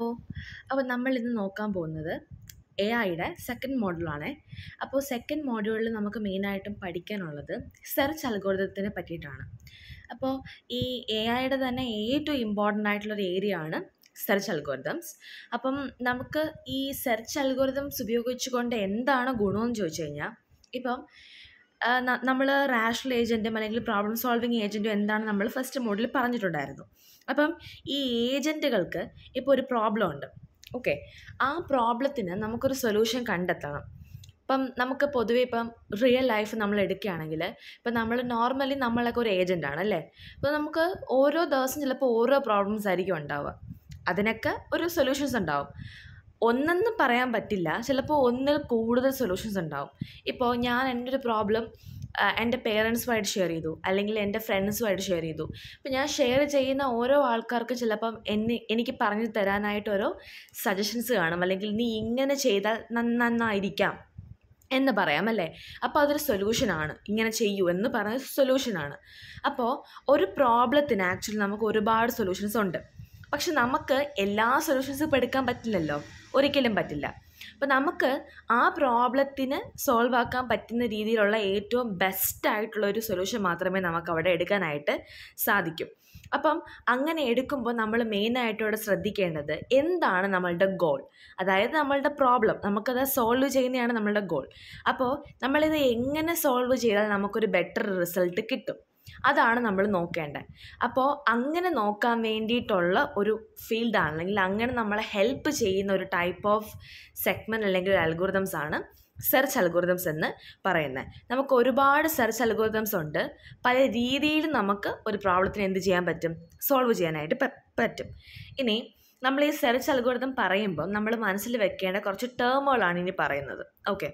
അപ്പോൾ അപ്പോൾ നമ്മൾ ഇന്ന് നോക്കാൻ പോകുന്നത് എ ഐയുടെ സെക്കൻഡ് മോഡലാണ് അപ്പോൾ സെക്കൻഡ് മോഡ്യൂളിൽ നമുക്ക് മെയിനായിട്ടും പഠിക്കാനുള്ളത് സെർച്ച് അൽഗോരിതത്തിനെ പറ്റിയിട്ടാണ്. അപ്പോൾ ഈ എ ഐയുടെ തന്നെ ഏറ്റവും ഇമ്പോർട്ടന്റ് ആയിട്ടുള്ളൊരു ഏരിയ ആണ് സെർച്ച് അൽഗോരിതംസ് അപ്പം നമുക്ക് ഈ സെർച്ച് അൽഗോരിതംസ് ഉപയോഗിച്ചുകൊണ്ട് എന്താണ് ഗുണമെന്ന് ചോദിച്ചു കഴിഞ്ഞാൽ ഇപ്പം നമ്മൾ റാഷണൽ ഏജന്റും അല്ലെങ്കിൽ പ്രോബ്ലം സോൾവിങ് ഏജന്റും എന്താണ് നമ്മൾ ഫസ്റ്റ് മോഡിൽ പറഞ്ഞിട്ടുണ്ടായിരുന്നു. അപ്പം ഈ ഏജന്റുകൾക്ക് ഇപ്പോൾ ഒരു പ്രോബ്ലം ഉണ്ട്. ഓക്കെ ആ പ്രോബ്ലത്തിന് നമുക്കൊരു സൊല്യൂഷൻ കണ്ടെത്തണം. ഇപ്പം നമുക്ക് പൊതുവേ ഇപ്പം റിയൽ ലൈഫ് നമ്മൾ എടുക്കുകയാണെങ്കിൽ ഇപ്പം നമ്മൾ നോർമലി നമ്മളൊക്കെ ഒരു ഏജന്റാണ് അല്ലേ? അപ്പോൾ നമുക്ക് ഓരോ ദിവസം ചിലപ്പോൾ ഓരോ പ്രോബ്ലംസ് ആയിരിക്കും ഉണ്ടാവുക. അതിനൊക്കെ ഒരു സൊല്യൂഷൻസ് ഉണ്ടാവും. ഒന്നെന്ന് പറയാൻ പറ്റില്ല. ചിലപ്പോൾ ഒന്നിൽ കൂടുതൽ സൊല്യൂഷൻസ് ഉണ്ടാവും. ഇപ്പോൾ ഞാൻ എന്റെ ഒരു പ്രോബ്ലം എന്റെ പേരൻസുമായിട്ട് ഷെയർ ചെയ്തു. അല്ലെങ്കിൽ എന്റെ ഫ്രണ്ട്സുമായിട്ട് ഷെയർ ചെയ്തു. അപ്പോൾ ഞാൻ ഷെയർ ചെയ്യുന്ന ഓരോ ആൾക്കാർക്കും ചിലപ്പം എന്നെ എനിക്ക് പറഞ്ഞു തരാനായിട്ട് ഓരോ സജഷൻസ് കാണും. അല്ലെങ്കിൽ നീ ഇങ്ങനെ ചെയ്താൽ നന്നായിരിക്കാം എന്ന് പറയാം അല്ലേ? അപ്പോൾ അതൊരു സൊല്യൂഷനാണ് ഇങ്ങനെ ചെയ്യൂ എന്ന് പറഞ്ഞ സൊല്യൂഷനാണ് അപ്പോൾ ഒരു പ്രോബ്ലത്തിന് ആക്ച്വലി നമുക്ക് ഒരുപാട് സൊല്യൂഷൻസ് ഉണ്ട്. പക്ഷെ നമുക്ക് എല്ലാ സൊല്യൂഷൻസും എടുക്കാൻ പറ്റില്ലല്ലോ. ഒരിക്കലും പറ്റില്ല. അപ്പോൾ നമുക്ക് ആ പ്രോബ്ലത്തിന് സോൾവ് ആക്കാൻ പറ്റുന്ന രീതിയിലുള്ള ഏറ്റവും ബെസ്റ്റ് ആയിട്ടുള്ള ഒരു സൊല്യൂഷൻ മാത്രമേ നമുക്ക് അവിടെ എടുക്കാനായിട്ട് സാധിക്കും. അപ്പം അങ്ങനെ എടുക്കുമ്പോൾ നമ്മൾ മെയിനായിട്ട് ഇവിടെ ശ്രദ്ധിക്കേണ്ടത് എന്താണ് നമ്മളുടെ ഗോൾ അതായത് നമ്മളുടെ പ്രോബ്ലം നമുക്കത് സോൾവ് ചെയ്യുന്നതാണ് നമ്മളുടെ ഗോൾ അപ്പോൾ നമ്മളിത് എങ്ങനെ സോൾവ് ചെയ്താൽ നമുക്കൊരു ബെറ്റർ റിസൾട്ട് കിട്ടും? അതാണ് നമ്മൾ നോക്കേണ്ടത്. അപ്പോൾ അങ്ങനെ നോക്കാൻ വേണ്ടിയിട്ടുള്ള ഒരു ഫീൽഡാണ്. അല്ലെങ്കിൽ അങ്ങനെ നമ്മളെ ഹെൽപ്പ് ചെയ്യുന്ന ഒരു ടൈപ്പ് ഓഫ് സെഗ്മെന്റ് അല്ലെങ്കിൽ ഒരു അൽഗോറിതംസ് ആണ് സെർച്ച് അൽഗോറിതംസ് എന്ന് പറയുന്നത്. നമുക്ക് ഒരുപാട് സെർച്ച് അൽഗോറിതംസ് ഉണ്ട്. പല രീതിയിൽ നമുക്ക് ഒരു പ്രോബ്ലത്തിന് എന്ത് ചെയ്യാൻ പറ്റും? സോൾവ് ചെയ്യാനായിട്ട് പറ്റും. ഇനി നമ്മൾ ഈ സെർച്ച് അൽഗോറിതം പറയുമ്പോൾ നമ്മൾ മനസ്സിൽ വെക്കേണ്ട കുറച്ച് ടേമുകളാണ് ഇനി പറയുന്നത്. ഓക്കെ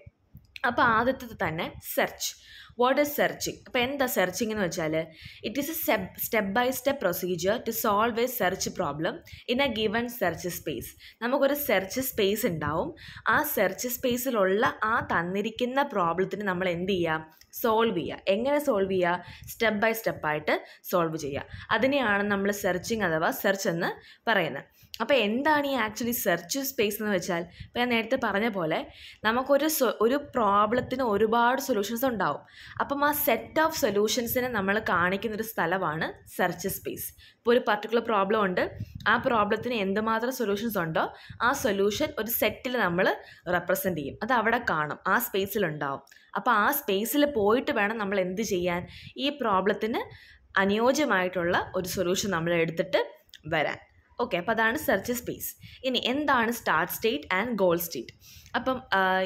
അപ്പോൾ ആദ്യത്തത് തന്നെ സെർച്ച് വാട്ട് ഇസ് സെർച്ചിങ് അപ്പോൾ എന്താ സെർച്ചിങ് എന്ന് വെച്ചാൽ it is a step step by step procedure to solve a search problem in a given search space നമുക്കൊരു സെർച്ച് സ്പേസ് ഉണ്ടാവും. ആ സെർച്ച് സ്പേസിലുള്ള ആ തന്നിരിക്കുന്ന പ്രോബ്ലത്തിന് നമ്മൾ എന്ത് ചെയ്യുക? സോൾവ് ചെയ്യുക. എങ്ങനെ സോൾവ് ചെയ്യുക? സ്റ്റെപ്പ് ബൈ സ്റ്റെപ്പായിട്ട് സോൾവ് ചെയ്യുക. അതിനെയാണ് നമ്മൾ സെർച്ചിങ് അഥവാ സെർച്ച് എന്ന് പറയുന്നത്. അപ്പോൾ എന്താണ് ഈ ആക്ച്വലി സെർച്ച് സ്പേസ് എന്ന് വെച്ചാൽ? ഇപ്പോൾ ഞാൻ നേരത്തെ പറഞ്ഞ പോലെ നമുക്കൊരു ഒരു പ്രോബ്ലത്തിന് ഒരുപാട് സൊല്യൂഷൻസ് ഉണ്ടാവും. അപ്പം ആ സെറ്റ് ഓഫ് സൊല്യൂഷൻസിനെ നമ്മൾ കാണിക്കുന്ന ഒരു സ്ഥലമാണ് സെർച്ച് സ്പേസ് ഇപ്പോൾ ഒരു പർട്ടിക്കുലർ പ്രോബ്ലം ഉണ്ട്. ആ പ്രോബ്ലത്തിന് എന്തുമാത്രം സൊല്യൂഷൻസ് ഉണ്ടോ ആ സൊല്യൂഷൻ ഒരു സെറ്റിൽ നമ്മൾ റെപ്രസെന്റ് ചെയ്യും. അത് അവിടെ കാണും. ആ സ്പേസിലുണ്ടാവും അപ്പോൾ ആ സ്പേസിൽ പോയിട്ട് വേണം നമ്മൾ എന്ത് ചെയ്യാൻ? ഈ പ്രോബ്ലത്തിന് അനുയോജ്യമായിട്ടുള്ള ഒരു സൊല്യൂഷൻ നമ്മൾ എടുത്തിട്ട് വരാൻ. ഓക്കെ അപ്പോൾ അതാണ് സെർച്ച് സ്പേസ് ഇനി എന്താണ് start state and goal state അപ്പം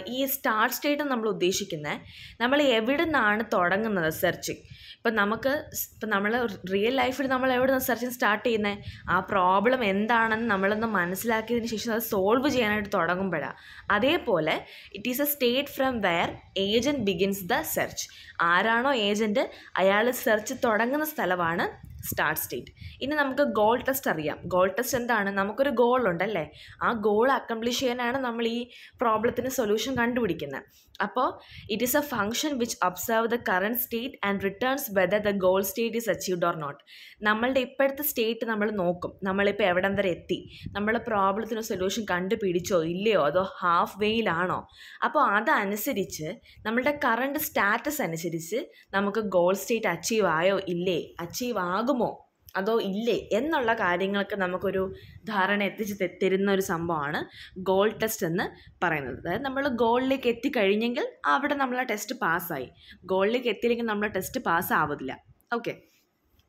ഈ സ്റ്റാർട്ട് സ്റ്റേറ്റ് നമ്മൾ ഉദ്ദേശിക്കുന്നത് നമ്മൾ എവിടെ നിന്നാണ് തുടങ്ങുന്നത് സെർച്ചിങ് ഇപ്പം നമുക്ക് ഇപ്പം നമ്മൾ റിയൽ ലൈഫിൽ നമ്മൾ എവിടെ നിന്ന് സെർച്ചിങ് സ്റ്റാർട്ട് ചെയ്യുന്നത് ആ പ്രോബ്ലം എന്താണെന്ന് നമ്മളൊന്ന് മനസ്സിലാക്കിയതിന് ശേഷം അത് സോൾവ് ചെയ്യാനായിട്ട് തുടങ്ങുമ്പോഴാണ് അതേപോലെ it is a state from where agent begins the search ആരാണോ ഏജന്റ് അയാൾ സെർച്ച് തുടങ്ങുന്ന സ്ഥലമാണ് സ്റ്റാർട്ട് സ്റ്റേറ്റ് ഇനി നമുക്ക് ഗോൾ ടെസ്റ്റ് അറിയാം. ഗോൾ ടെസ്റ്റ് എന്താണ്? നമുക്കൊരു ഗോൾ ഉണ്ടല്ലേ? ആ ഗോൾ അക്കംപ്ലിഷ് ചെയ്യാനാണ് നമ്മൾ ഈ പ്രോബ്ലത്തിന് സൊല്യൂഷൻ കണ്ടുപിടിക്കുന്നത്. അപ്പോൾ it is a function which observe the current state and returns whether the goal state is achieved or not നമ്മളുടെ ഇപ്പോഴത്തെ സ്റ്റേറ്റ് നമ്മൾ നോക്കും. നമ്മളിപ്പോൾ എവിടം വരെ എത്തി? നമ്മൾ പ്രോബ്ലത്തിന് സൊല്യൂഷൻ കണ്ടുപിടിച്ചോ ഇല്ലയോ? അതോ ഹാഫ് വേയിലാണോ അപ്പോൾ അതനുസരിച്ച് നമ്മളുടെ കറണ്ട് സ്റ്റാറ്റസ് അനുസരിച്ച് നമുക്ക് ഗോൾ സ്റ്റേറ്റ് അച്ചീവ് ആയോ? ഇല്ലേ? അച്ചീവ് ആകുമോ? അതോ ഇല്ലേ? എന്നുള്ള കാര്യങ്ങൾക്ക് നമുക്കൊരു ധാരണ എത്തിച്ച് തരുന്ന ഒരു സംഭവമാണ് ഗോൾ ടെസ്റ്റ് എന്ന് പറയുന്നത്. അതായത് നമ്മൾ ഗോളിലേക്ക് എത്തിക്കഴിഞ്ഞെങ്കിൽ അവിടെ നമ്മളെ ടെസ്റ്റ് പാസ്സായി ഗോളിലേക്ക് എത്തിയില്ലെങ്കിൽ നമ്മളെ ടെസ്റ്റ് പാസ്സാവില്ല ഓക്കെ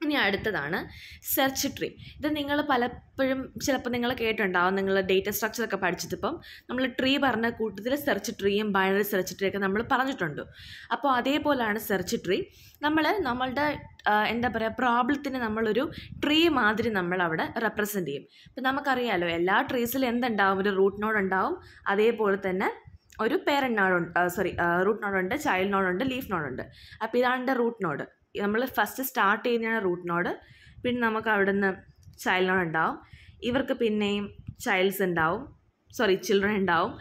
ഇനി അടുത്തതാണ് സെർച്ച് ട്രീ ഇത് നിങ്ങൾ പലപ്പോഴും ചിലപ്പോൾ നിങ്ങൾ കേട്ടിട്ടുണ്ടാവും നിങ്ങൾ ഡേറ്റ സ്ട്രക്ചറൊക്കെ പഠിച്ചതിപ്പം നമ്മൾ ട്രീ പറഞ്ഞ കൂട്ടത്തിൽ സെർച്ച് ട്രീയും ബൈനറി സെർച്ച് ട്രീ ഒക്കെ നമ്മൾ പറഞ്ഞിട്ടുണ്ട്. അപ്പോൾ അതേപോലെയാണ് സെർച്ച് ട്രീ നമ്മൾ നമ്മളുടെ എന്താ പറയുക പ്രോബ്ലത്തിന് നമ്മളൊരു ട്രീ മാതിരി നമ്മൾ അവിടെ റെപ്രസെന്റ് ചെയ്യും. ഇപ്പം നമുക്കറിയാലോ എല്ലാ ട്രീസിലും എന്തുണ്ടാവും? ഒരു റൂട്ട് നോഡ് ഉണ്ടാവും. അതേപോലെ തന്നെ ഒരു പേരന്റ് നോഡുണ്ട് സോറി റൂട്ട് നോഡുണ്ട് ചൈൽഡ് നോഡുണ്ട് ലീഫ് നോഡുണ്ട് അപ്പോൾ ഇതാണ് റൂട്ട് നോഡ് നമ്മൾ ഫസ്റ്റ് സ്റ്റാർട്ട് ചെയ്യുന്നതാണ് റൂട്ട് നോഡ് പിന്നെ നമുക്ക് അവിടെ നിന്ന് ചൈൽഡ് നോഡ് ഉണ്ടാവും. ഇവർക്ക് പിന്നെയും ചൈൽഡ്സ് ഉണ്ടാവും. സോറി ചിൽഡ്രൻ ഉണ്ടാവും.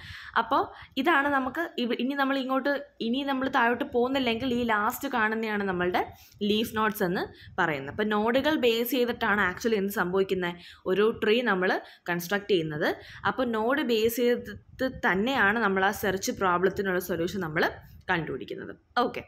അപ്പോൾ ഇതാണ് നമുക്ക് ഇനി നമ്മൾ ഇങ്ങോട്ട് ഇനി നമ്മൾ താഴോട്ട് പോകുന്നില്ലെങ്കിൽ ഈ ലാസ്റ്റ് കാണുന്നതാണ് നമ്മളുടെ ലീഫ് നോട്ട്സ് എന്ന് പറയുന്നത്. അപ്പോൾ നോഡുകൾ ബേസ് ചെയ്തിട്ടാണ് ആക്ച്വലി എന്ത് സംഭവിക്കുന്നത്? ഒരു ട്രീ നമ്മൾ കൺസ്ട്രക്ട് ചെയ്യുന്നത്. അപ്പോൾ നോഡ് ബേസ് ചെയ്തിട്ട് തന്നെയാണ് നമ്മൾ ആ സെർച്ച് പ്രോബ്ലത്തിനുള്ള സൊല്യൂഷൻ നമ്മൾ കണ്ടുപിടിക്കുന്നത്. ഓക്കെ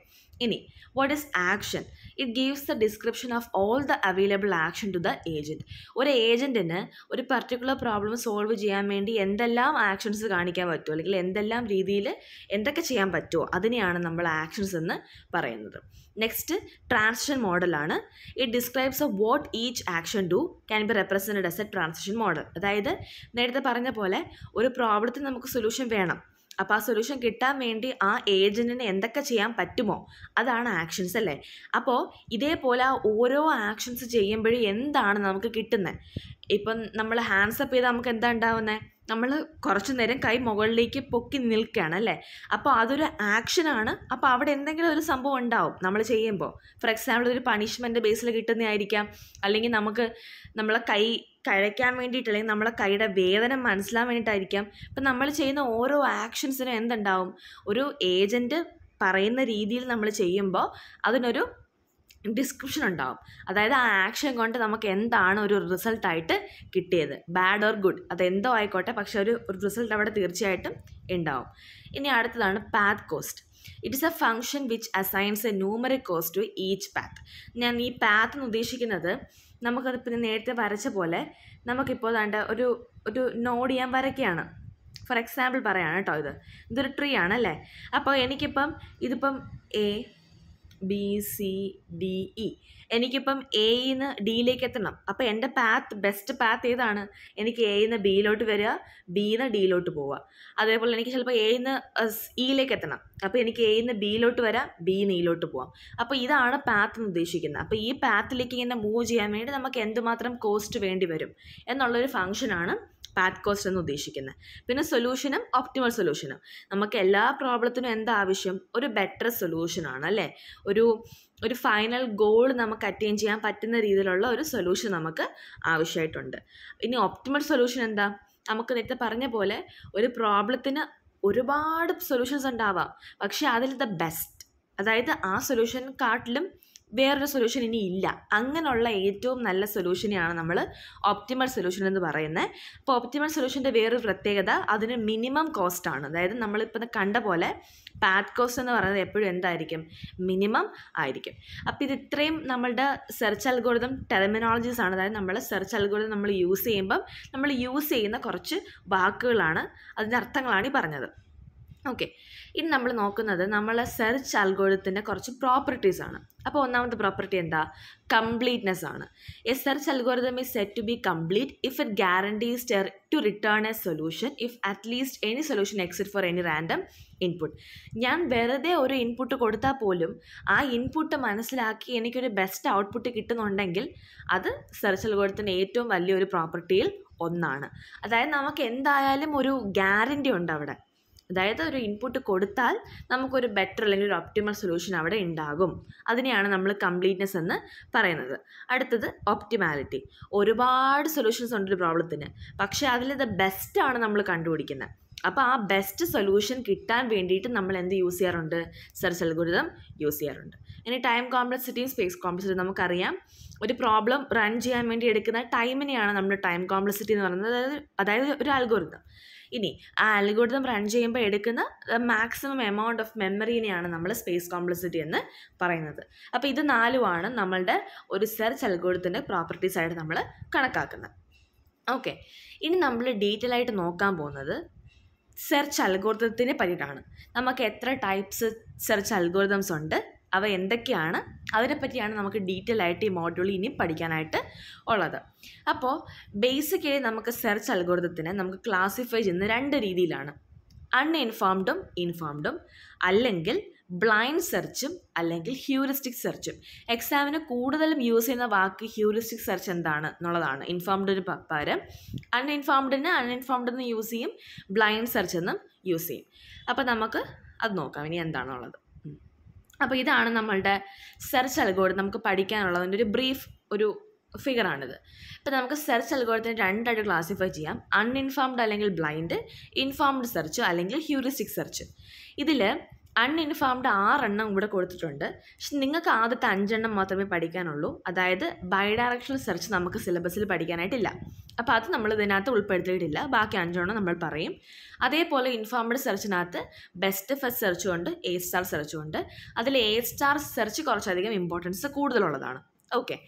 ഇനി what is action it gives the description of all the available action to the agent ഒരു ഏജന്റിന് ഒരു പർട്ടിക്കുലർ പ്രോബ്ലം സോൾവ് ചെയ്യാൻ വേണ്ടി എന്തെല്ലാം ആക്ഷൻസ് കാണിക്കാൻ പറ്റുമോ അല്ലെങ്കിൽ എന്തെല്ലാം രീതിയിൽ എന്തൊക്കെ ചെയ്യാൻ പറ്റുമോ? അതിനെയാണ് നമ്മൾ ആക്ഷൻസ് എന്ന് പറയുന്നത്. നെക്സ്റ്റ് ട്രാൻസിഷൻ മോഡലാണ് it describes of what each action do can be represented as a transition model അതായത് നേരത്തെ പറഞ്ഞ പോലെ ഒരു പ്രോബ്ലത്തിന് നമുക്ക് സൊല്യൂഷൻ വേണം. അപ്പോൾ ആ സൊല്യൂഷൻ കിട്ടാൻ വേണ്ടി ആ ഏജന്റിന് എന്തൊക്കെ ചെയ്യാൻ പറ്റുമോ? അതാണ് ആക്ഷൻസ് അല്ലേ? അപ്പോൾ ഇതേപോലെ ആ ഓരോ ആക്ഷൻസ് ചെയ്യുമ്പോഴും എന്താണ് നമുക്ക് കിട്ടുന്നത് ഇപ്പം നമ്മൾ ഹാൻഡ്സ് അപ്പ് ചെയ്താൽ നമുക്ക് എന്താ ഉണ്ടാവുന്നത് നമ്മൾ കുറച്ചു നേരം കൈ മുകളിലേക്ക് പൊക്കി നിൽക്കുകയാണ് അല്ലേ? അപ്പോൾ അതൊരു ആക്ഷനാണ് അപ്പോൾ അവിടെ എന്തെങ്കിലും ഒരു സംഭവം ഉണ്ടാവും നമ്മൾ ചെയ്യുമ്പോൾ ഫോർ എക്സാമ്പിൾ ഒരു പണിഷ്മെന്റ് ബേസിൽ കിട്ടുന്നതായിരിക്കാം. അല്ലെങ്കിൽ നമുക്ക് നമ്മളെ കൈ കഴിക്കാൻ വേണ്ടിയിട്ട് അല്ലെങ്കിൽ നമ്മളെ കൈയുടെ വേദന മനസ്സിലാൻ വേണ്ടിയിട്ടായിരിക്കാം. ഇപ്പം നമ്മൾ ചെയ്യുന്ന ഓരോ ആക്ഷൻസിനും എന്തുണ്ടാവും? ഒരു ഏജന്റ് പറയുന്ന രീതിയിൽ നമ്മൾ ചെയ്യുമ്പോൾ അതിനൊരു ഡിസ്ക്രിപ്ഷൻ ഉണ്ടാവും. അതായത് ആ ആക്ഷൻ കൊണ്ട് നമുക്ക് എന്താണ് ഒരു റിസൾട്ടായിട്ട് കിട്ടിയത്. ബാഡ് ഓർ ഗുഡ് അതെന്തോ ആയിക്കോട്ടെ പക്ഷെ ഒരു റിസൾട്ട് അവിടെ തീർച്ചയായിട്ടും ഉണ്ടാവും. ഇനി അടുത്തതാണ് path cost it is a function which assigns a numeric cost to each path ഞാൻ ഈ പാത്ത് എന്ന് ഉദ്ദേശിക്കുന്നത് നമുക്കത് പിന്നെ നേരത്തെ വരച്ച പോലെ നമുക്കിപ്പോൾ വേണ്ട ഒരു ഒരു നോഡ് ഞാൻ വരയ്ക്കുകയാണ് ഫോർ എക്സാമ്പിൾ പറയാണ് കേട്ടോ ഇത്. ഇതൊരു ട്രീ ആണല്ലേ? അപ്പോൾ എനിക്കിപ്പം ഇതിപ്പം A B C D E എനിക്കിപ്പം എയിന്ന് ഡിയിലേക്ക് എത്തണം. അപ്പം എന്റെ പാത്ത് ബെസ്റ്റ് പാത്ത് ഏതാണ്? എനിക്ക് എയിന്ന് ബിയിലോട്ട് വരിക ബിന്ന് ഡിയിലോട്ട് പോവുക. അതേപോലെ എനിക്ക് ചിലപ്പോൾ എയിന്ന് ഇയിലേക്ക് എത്തണം. അപ്പോൾ എനിക്ക് എയിന്ന് ബിയിലോട്ട് വരാം ബിന്ന് ഇയിലോട്ട് പോവാം. അപ്പോൾ ഇതാണ് പാത്ത് എന്ന് ഉദ്ദേശിക്കുന്നത്. അപ്പോൾ ഈ പാത്തിലേക്ക് ഇങ്ങനെ മൂവ് ചെയ്യാൻ വേണ്ടി നമുക്ക് എന്തുമാത്രം കോസ്റ്റ് വേണ്ടി വരും? എന്നുള്ളൊരു ഫംഗ്ഷനാണ് പാത്ത് കോസ്റ്റ് എന്ന് ഉദ്ദേശിക്കുന്നത്. പിന്നെ സൊല്യൂഷനും ഒപ്റ്റിമൽ സൊല്യൂഷനും നമുക്ക് എല്ലാ പ്രോബ്ലത്തിനും എന്താ ആവശ്യം ഒരു ബെറ്റർ സൊല്യൂഷനാണ് അല്ലേ? ഒരു ഒരു ഫൈനൽ ഗോൾ നമുക്ക് അറ്റൈൻ ചെയ്യാൻ പറ്റുന്ന രീതിയിലുള്ള ഒരു സൊല്യൂഷൻ നമുക്ക് ആവശ്യമായിട്ടുണ്ട്. ഇനി ഒപ്റ്റിമൽ സൊല്യൂഷൻ എന്താ? നമുക്ക് നേരത്തെ പറഞ്ഞ പോലെ ഒരു പ്രോബ്ലത്തിന് ഒരുപാട് സൊല്യൂഷൻസ് ഉണ്ടാവാം. പക്ഷേ അതിൽ ദ ബെസ്റ്റ് അതായത് ആ സൊല്യൂഷൻ കാട്ടിലും വേറൊരു സൊല്യൂഷൻ ഇനി ഇല്ല. അങ്ങനെയുള്ള ഏറ്റവും നല്ല സൊല്യൂഷനെയാണ് നമ്മൾ ഒപ്റ്റിമൽ സൊല്യൂഷൻ എന്ന് പറയുന്നത്. അപ്പോൾ ഒപ്റ്റിമൽ സൊല്യൂഷന്റെ വേറൊരു പ്രത്യേകത അതിന് മിനിമം കോസ്റ്റ് ആണ്. അതായത് നമ്മളിപ്പോൾ കണ്ട പോലെ പാറ്റ് കോസ്റ്റ് എന്ന് പറയുന്നത് എപ്പോഴും എന്തായിരിക്കും? മിനിമം ആയിരിക്കും. അപ്പോൾ ഇത് ഇത്രയും നമ്മളുടെ സെർച്ച് അൽഗോരിതം ടെർമിനോളജീസ് ആണ്. അതായത് നമ്മൾ സെർച്ച് അൽഗോരിതം നമ്മൾ യൂസ് ചെയ്യുമ്പം നമ്മൾ യൂസ് ചെയ്യുന്ന കുറച്ച് വാക്കുകളാണ് അതിന്റെ അർത്ഥങ്ങളാണ് ഈ പറഞ്ഞത്. ഓക്കെ ഇനി നമ്മൾ നോക്കുന്നത് നമ്മളെ സെർച്ച് അൽഗോരിതത്തിന്റെ കുറച്ച് പ്രോപ്പർട്ടീസ് ആണ്. അപ്പോൾ ഒന്നാമത്തെ പ്രോപ്പർട്ടി എന്താ? കംപ്ലീറ്റ്നെസ് ആണ്. A search algorithm is set to be complete if it guarantees to return a solution if at least any solution exit for any random input ഞാൻ വെറുതെ ഒരു ഇൻപുട്ട് കൊടുത്താൽ പോലും ആ ഇൻപുട്ട് മനസ്സിലാക്കി എനിക്കൊരു ബെസ്റ്റ് ഔട്ട്പുട്ട് കിട്ടുന്നുണ്ടെങ്കിൽ അത് സെർച്ച് അൽഗോരിതത്തിന്റെ ഏറ്റവും വലിയൊരു പ്രോപ്പർട്ടിയിൽ ഒന്നാണ്. അതായത് നമുക്ക് എന്തായാലും ഒരു ഗ്യാരണ്ടി ഉണ്ട് അവിടെ. അതായത് ഒരു ഇൻപുട്ട് കൊടുത്താൽ നമുക്കൊരു ബെറ്റർ അല്ലെങ്കിൽ ഒരു ഒപ്റ്റിമൽ സൊല്യൂഷൻ അവിടെ ഉണ്ടാകും. അതിനെയാണ് നമ്മൾ കംപ്ലീറ്റ്നെസ് എന്ന് പറയുന്നത്. അടുത്തത് ഒപ്റ്റിമാലിറ്റി ഒരുപാട് സൊല്യൂഷൻസ് ഉണ്ട് ഒരു പ്രോബ്ലത്തിന് പക്ഷേ അതിൽ ദ ബെസ്റ്റാണ് നമ്മൾ കണ്ടുപിടിക്കുന്നത്. അപ്പോൾ ആ ബെസ്റ്റ് സൊല്യൂഷൻ കിട്ടാൻ വേണ്ടിയിട്ട് നമ്മൾ എന്ത് യൂസ് ചെയ്യാറുണ്ട്? സെർച്ച് അൽഗുരിതം യൂസ് ചെയ്യാറുണ്ട്. ഇനി ടൈം കോംപ്ലക്സിറ്റിയും സ്പേസ് കോംപ്ലക്സിറ്റിയും നമുക്കറിയാം. ഒരു പ്രോബ്ലം റൺ ചെയ്യാൻ വേണ്ടി എടുക്കുന്ന ടൈമിനെയാണ് നമ്മൾ ടൈം കോംപ്ലക്സിറ്റി എന്ന് പറയുന്നത്. അതായത് അതായത് ഒരു അൽഗോരിതം ഇനി ആ അൽഗോരിതം റൺ ചെയ്യുമ്പോൾ എടുക്കുന്ന മാക്സിമം എമൗണ്ട് ഓഫ് മെമ്മറീനെയാണ് നമ്മൾ സ്പേസ് കോംപ്ലസിറ്റി എന്ന് പറയുന്നത്. അപ്പോൾ ഇത് നാലുമാണ് നമ്മളുടെ ഒരു സെർച്ച് അൽഗോരിതത്തിന്റെ പ്രോപ്പർട്ടീസ് ആയിട്ട് നമ്മൾ കണക്കാക്കുന്നത്. ഓക്കെ ഇനി നമ്മൾ ഡീറ്റെയിൽ ആയിട്ട് നോക്കാൻ പോകുന്നത് സെർച്ച് അൽഗോരിതത്തിനെ പറ്റിയിട്ടാണ്. നമുക്ക് എത്ര ടൈപ്സ് സെർച്ച് അൽഗോരിതംസ് ഉണ്ട് അവ എന്തൊക്കെയാണ്? അതിനെപ്പറ്റിയാണ് നമുക്ക് ഡീറ്റെയിൽ ആയിട്ട് ഈ മോഡ്യൂളിൽ ഇനി പഠിക്കാനായിട്ട് ഉള്ളത്. അപ്പോൾ ബേസിക്കലി നമുക്ക് സെർച്ച് അൽഗോരിതത്തിനെ നമുക്ക് ക്ലാസിഫൈ ചെയ്യുന്ന രണ്ട് രീതിയിലാണ്. അൺഇൻഫോംഡും ഇൻഫോംഡും അല്ലെങ്കിൽ ബ്ലൈൻഡ് സെർച്ചും അല്ലെങ്കിൽ ഹ്യൂറിസ്റ്റിക് സെർച്ചും എക്സാമിന് കൂടുതലും യൂസ് ചെയ്യുന്ന വാക്ക് ഹ്യൂറിസ്റ്റിക് സെർച്ച് എന്താണ് എന്നുള്ളതാണ്. ഇൻഫോംഡിന് പകരം അൺഇൻഫോംഡിന് അൺഇൻഫോംഡ് എന്ന് യൂസ് ചെയ്യും ബ്ലൈൻഡ് സെർച്ച് എന്നും യൂസ് ചെയ്യും. അപ്പോൾ നമുക്ക് അത് നോക്കാം ഇനി എന്താണുള്ളത്. അപ്പോൾ ഇതാണ് നമ്മളുടെ സെർച്ച് അൽഗോരിതം നമുക്ക് പഠിക്കാനുള്ളതിന്റെ ഒരു ബ്രീഫ് ഒരു ഫിഗറാണിത് ഇപ്പം നമുക്ക് സെർച്ച് അൽഗോഡത്തിന് രണ്ടായിട്ട് ക്ലാസിഫൈ ചെയ്യാം. അൺഇൻഫോംഡ് അല്ലെങ്കിൽ ബ്ലൈൻഡ് ഇൻഫോംഡ് സെർച്ച് അല്ലെങ്കിൽ ഹ്യൂറിസ്റ്റിക് സെർച്ച് ഇതിൽ അൺഇൻഫോംഡ് ആറെണ്ണം ഇവിടെ കൊടുത്തിട്ടുണ്ട്. പക്ഷെ നിങ്ങൾക്ക് ആദ്യത്തെ അഞ്ചെണ്ണം മാത്രമേ പഠിക്കാനുള്ളൂ. അതായത് ബൈ ഡയറക്ഷണൽ സെർച്ച് നമുക്ക് സിലബസിൽ പഠിക്കാനായിട്ടില്ല. അപ്പോൾ അത് നമ്മൾ ഇതിനകത്ത് ഉൾപ്പെടുത്തിയിട്ടില്ല. ബാക്കി അഞ്ചെണ്ണം നമ്മൾ പറയും. അതേപോലെ ഇൻഫാംഡ് സെർച്ചിനകത്ത് ബെസ്റ്റ് ഫസ്റ്റ് സെർച്ചും ഉണ്ട് എ സ്റ്റാർ സെർച്ചും ഉണ്ട്. അതിൽ എ സ്റ്റാർ സെർച്ച് കുറച്ചധികം ഇമ്പോർട്ടൻസ് കൂടുതലുള്ളതാണ്. ഓക്കെ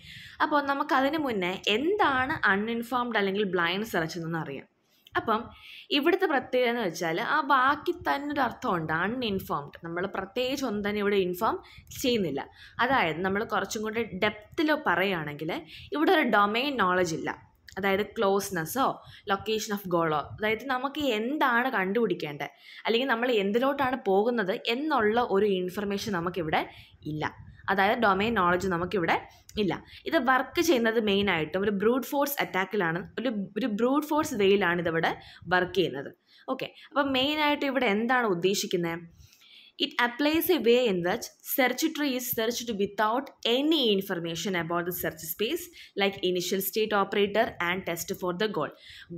അപ്പോൾ നമുക്ക് അതിന് മുന്നേ എന്താണ് അൺഇൻഫോംഡ് അല്ലെങ്കിൽ ബ്ലൈൻഡ് സെർച്ച് എന്നൊന്ന് അറിയാം. അപ്പം ഇവിടുത്തെ പ്രത്യേകത എന്ന് വെച്ചാൽ ആ ബാക്കി തന്നെ ഒരു അർത്ഥമുണ്ട് അൺഇൻഫോംഡ് നമ്മൾ പ്രത്യേകിച്ച് ഒന്നും തന്നെ ഇവിടെ ഇൻഫോം ചെയ്യുന്നില്ല. അതായത് നമ്മൾ കുറച്ചും കൂടി ഡെപ്തിൽ പറയുകയാണെങ്കിൽ ഇവിടെ ഒരു ഡൊമൈൻ നോളജ് ഇല്ല. അതായത് ക്ലോസ്നെസ്സോ ലൊക്കേഷൻ ഓഫ് ഗോളോ അതായത് നമുക്ക് എന്താണ് കണ്ടുപിടിക്കേണ്ടത്? അല്ലെങ്കിൽ നമ്മൾ എന്തിലോട്ടാണ് പോകുന്നത് എന്നുള്ള ഒരു ഇൻഫർമേഷൻ നമുക്കിവിടെ ഇല്ല. അതായത് ഡൊമൈൻ നോളജ് നമുക്കിവിടെ ഇല്ല. ഇത് വർക്ക് ചെയ്യുന്നത് മെയിനായിട്ടും ഒരു ബ്രൂട്ട് ഫോഴ്സ് അറ്റാക്കിലാണ് ഒരു ഒരു ബ്രൂട്ട് ഫോഴ്സ് വേയിലാണ് ഇതിവിടെ വർക്ക് ചെയ്യുന്നത്. ഓക്കെ അപ്പം മെയിനായിട്ട് ഇവിടെ എന്താണ് ഉദ്ദേശിക്കുന്നത് it applies a way in which search tree is searched without any information about the search space like initial state operator and test for the goal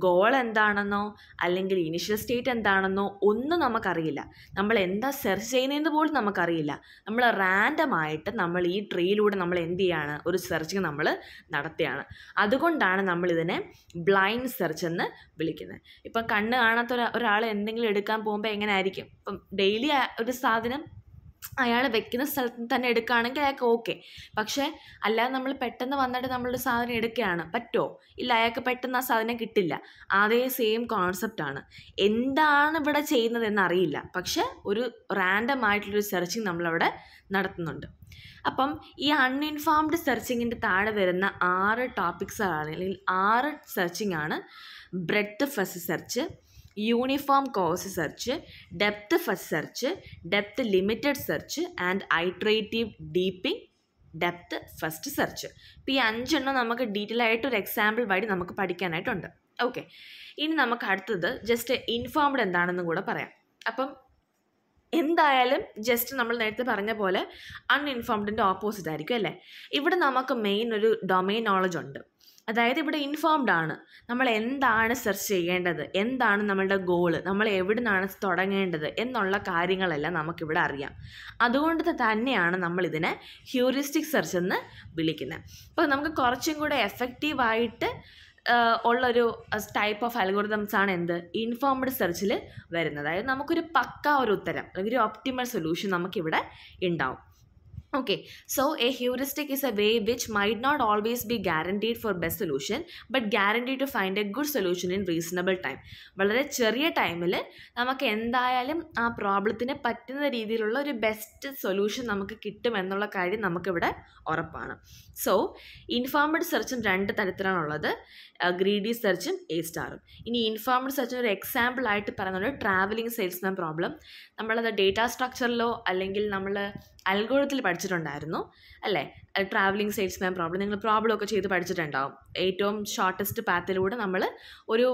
goal എന്താണെന്നോ അല്ലെങ്കിൽ initial state എന്താണെന്നോ ഒന്നും നമുക്കറിയില്ല. നമ്മൾ എന്താ സെർച്ച് ചെയ്യുന്നതെന്ന് പോലും നമുക്കറിയില്ല. നമ്മൾ റാൻഡമായിട്ട് നമ്മൾ ഈ ട്രീയിലൂടെ നമ്മൾ എന്ത് ചെയ്യാണ്? ഒരു സെർച്ചിങ് നമ്മൾ നടത്തുകയാണ്. അതുകൊണ്ടാണ് നമ്മൾ ഇതിനെ ബ്ലൈൻഡ് സെർച്ച് എന്ന് വിളിക്കുന്നത്. ഇപ്പം കണ്ണ് കാണാത്ത ഒരാൾ എന്തെങ്കിലും എടുക്കാൻ പോകുമ്പോൾ എങ്ങനെ ആയിരിക്കും? ഇപ്പം ഡെയിലി ഒരു സാധനം അയാൾ വെക്കുന്ന സ്ഥലത്ത് തന്നെ എടുക്കുകയാണെങ്കിൽ അയാൾക്ക് ഓക്കെ പക്ഷേ അല്ലാതെ നമ്മൾ പെട്ടെന്ന് വന്നിട്ട് നമ്മളൊരു സാധനം എടുക്കുകയാണ്. പറ്റുമോ ഇല്ല അയാൾക്ക് പെട്ടെന്ന് ആ സാധനം കിട്ടില്ല. അതേ സെയിം കോൺസെപ്റ്റാണ് എന്താണ് ഇവിടെ ചെയ്യുന്നതെന്ന് അറിയില്ല. പക്ഷെ ഒരു റാൻഡം ആയിട്ടുള്ളൊരു സെർച്ചിങ് നമ്മളവിടെ നടത്തുന്നുണ്ട്. അപ്പം ഈ അൺഇൻഫോംഡ് സെർച്ചിങ്ങിന്റെ താഴെ വരുന്ന ആറ് ടോപ്പിക്സ് ആണ് അല്ലെങ്കിൽ ആറ് സെർച്ചിങ് ആണ് breadth first search uniform cost search depth first search depth limited search and iterative deepening depth first search ഇപ്പോൾ ഈ അഞ്ചെണ്ണം നമുക്ക് ഡീറ്റെയിൽ ആയിട്ട് ഒരു എക്സാമ്പിൾ വഴി നമുക്ക് പഠിക്കാനായിട്ടുണ്ട്. ഓക്കെ ഇനി നമുക്ക് അടുത്തത് ജസ്റ്റ് ഇൻഫോംഡ് എന്താണെന്നും കൂടെ പറയാം. അപ്പം എന്തായാലും ജസ്റ്റ് നമ്മൾ നേരത്തെ പറഞ്ഞ പോലെ അൺഇൻഫോംഡിന്റെ ഓപ്പോസിറ്റ് ആയിരിക്കും അല്ലേ? ഇവിടെ നമുക്ക് മെയിൻ ഒരു ഡൊമൈൻ നോളജ് ഉണ്ട്. അതായത് ഇവിടെ ഇൻഫോംഡ് ആണ്. നമ്മൾ എന്താണ് സെർച്ച് ചെയ്യേണ്ടത്? എന്താണ് നമ്മളുടെ ഗോൾ നമ്മൾ എവിടെ നിന്നാണ് തുടങ്ങേണ്ടത്? എന്നുള്ള കാര്യങ്ങളെല്ലാം നമുക്കിവിടെ അറിയാം. അതുകൊണ്ട് തന്നെയാണ് നമ്മളിതിനെ ഹ്യൂറിസ്റ്റിക് സെർച്ച് എന്ന് വിളിക്കുന്നത്. അപ്പോൾ നമുക്ക് കുറച്ചും കൂടെ എഫക്റ്റീവായിട്ട് ഉള്ളൊരു ടൈപ്പ് ഓഫ് അൽഗോറിതംസ് ആണ് എന്ത്? ഇൻഫോംഡ് സെർച്ചിൽ വരുന്നത്. അതായത് നമുക്കൊരു പക്ക ഒരു ഉത്തരം അല്ലെങ്കിൽ ഒരു ഒപ്റ്റിമൽ സൊല്യൂഷൻ നമുക്കിവിടെ ഉണ്ടാവും. Okay, so a heuristic is a way which might not always be guaranteed for best solution, but guaranteed to find a good solution in reasonable time. വളരെ ചെറിയ ടൈമിൽ നമുക്ക് എന്തായാലും ആ പ്രോബ്ലത്തിന് പറ്റുന്ന രീതിയിലുള്ള ഒരു ബെസ്റ്റ് സൊല്യൂഷൻ നമുക്ക് കിട്ടുമെന്നുള്ള കാര്യം നമുക്കിവിടെ ഉറപ്പാണ്. സോ ഇൻഫോംഡ് സെർച്ചും രണ്ട് തരത്തിലാണുള്ളത് ഗ്രീഡി സെർച്ചും എ സ്റ്റാറും ഇനി ഇൻഫോംഡ് സെർച്ചിന് ഒരു എക്സാമ്പിൾ ആയിട്ട് പറയുന്നത് ട്രാവലിംഗ് സെയിൽസ്മാൻ പ്രോബ്ലം നമ്മളത് ഡേറ്റ സ്ട്രക്ചറിലോ അല്ലെങ്കിൽ നമ്മൾ അൽഗോളത്തിൽ പഠിച്ചിട്ടുണ്ടായിരുന്നു അല്ലേ? ട്രാവലിംഗ് സെയിൽസ്മാൻ പ്രോബ്ലം നിങ്ങൾ പ്രോബ്ലം ഒക്കെ ചെയ്ത് പഠിച്ചിട്ടുണ്ടാവും. ഏറ്റവും ഷോർട്ടസ്റ്റ് പാത്തിലൂടെ നമ്മൾ ഒരു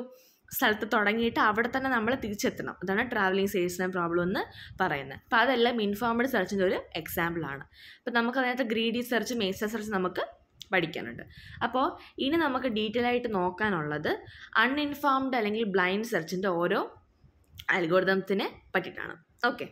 സ്ഥലത്ത് തുടങ്ങിയിട്ട് അവിടെ തന്നെ നമ്മൾ തിരിച്ചെത്തണം. അതാണ് ട്രാവലിംഗ് സെയിൽസ്മാൻ പ്രോബ്ലം എന്ന് പറയുന്നത്. അപ്പോൾ അതെല്ലാം ഇൻഫോംഡ് സെർച്ചിന്റെ ഒരു എക്സാമ്പിളാണ് അപ്പോൾ നമുക്ക് അതിനകത്ത് ഗ്രീഡി സെർച്ച് മേസ സെർച്ച് നമുക്ക് പഠിക്കാനുണ്ട്. അപ്പോൾ ഇനി നമുക്ക് ഡീറ്റെയിൽ ആയിട്ട് നോക്കാനുള്ളത് അൺഇൻഫോംഡ് അല്ലെങ്കിൽ ബ്ലൈൻഡ് സെർച്ചിന്റെ ഓരോ അൽഗോരിതത്തിനെ പറ്റിയിട്ടാണ്. ഓക്കെ